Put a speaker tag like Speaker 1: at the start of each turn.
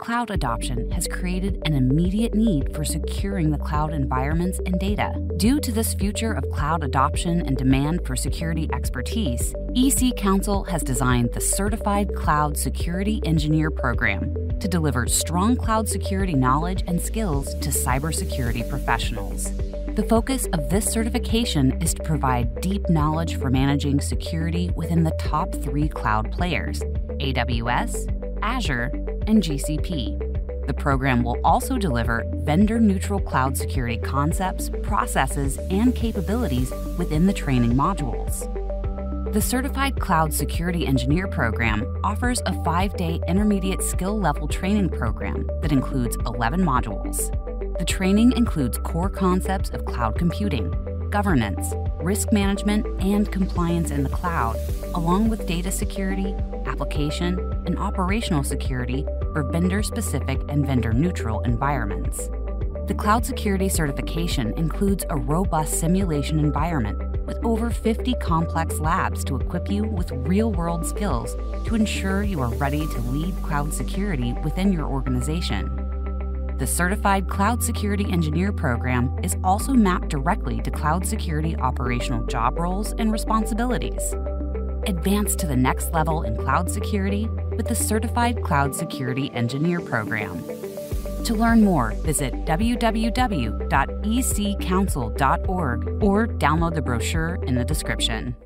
Speaker 1: cloud adoption has created an immediate need for securing the cloud environments and data. Due to this future of cloud adoption and demand for security expertise, EC Council has designed the Certified Cloud Security Engineer Program to deliver strong cloud security knowledge and skills to cybersecurity professionals. The focus of this certification is to provide deep knowledge for managing security within the top three cloud players AWS, Azure, and GCP. The program will also deliver vendor neutral cloud security concepts, processes, and capabilities within the training modules. The Certified Cloud Security Engineer program offers a five day intermediate skill level training program that includes 11 modules. The training includes core concepts of cloud computing, governance, risk management, and compliance in the cloud, along with data security, application, and operational security for vendor specific and vendor neutral environments. The cloud security certification includes a robust simulation environment with over 50 complex labs to equip you with real world skills to ensure you are ready to lead cloud security within your organization. The Certified Cloud Security Engineer program is also mapped directly to cloud security operational job roles and responsibilities. Advance to the next level in cloud security with the Certified Cloud Security Engineer program. To learn more, visit www.eccouncil.org or download the brochure in the description.